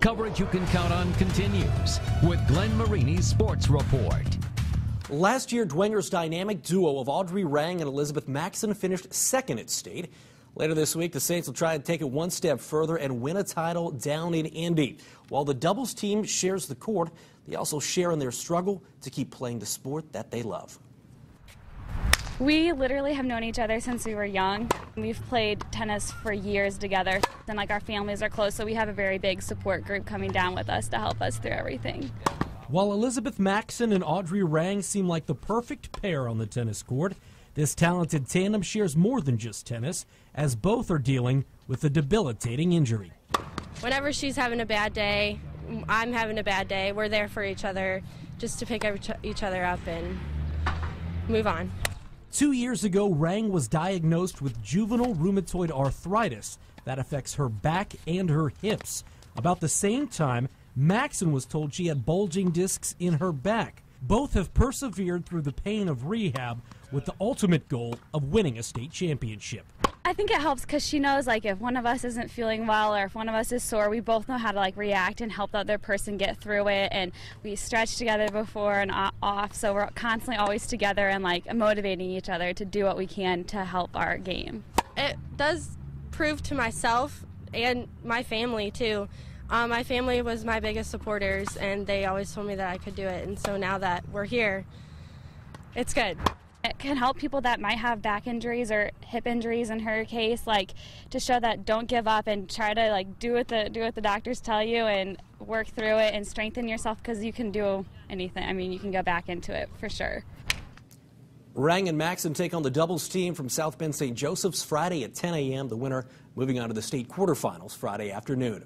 Coverage you can count on continues with Glenn Marini's Sports Report. Last year, Dwenger's dynamic duo of Audrey Rang and Elizabeth Maxson finished second at state. Later this week, the Saints will try and take it one step further and win a title down in Indy. While the doubles team shares the court, they also share in their struggle to keep playing the sport that they love. We literally have known each other since we were young. We've played tennis for years together, and like our families are close, so we have a very big support group coming down with us to help us through everything. While Elizabeth Maxson and Audrey Rang seem like the perfect pair on the tennis court, this talented tandem shares more than just tennis, as both are dealing with a debilitating injury. Whenever she's having a bad day, I'm having a bad day, we're there for each other just to pick each other up and move on. Two years ago, Rang was diagnosed with juvenile rheumatoid arthritis that affects her back and her hips. About the same time, Maxson was told she had bulging discs in her back. Both have persevered through the pain of rehab with the ultimate goal of winning a state championship. I think it helps because she knows like if one of us isn't feeling well or if one of us is sore, we both know how to like react and help the other person get through it. And we stretch together before and off, so we're constantly always together and like motivating each other to do what we can to help our game. It does prove to myself and my family too. Um, my family was my biggest supporters, and they always told me that I could do it. And so now that we're here, it's good can help people that might have back injuries or hip injuries in her case like to show that don't give up and try to like do what the do what the doctors tell you and work through it and strengthen yourself because you can do anything i mean you can go back into it for sure Rang and Maxson take on the doubles team from South Bend St. Joseph's Friday at 10 a.m. The winner moving on to the state quarterfinals Friday afternoon.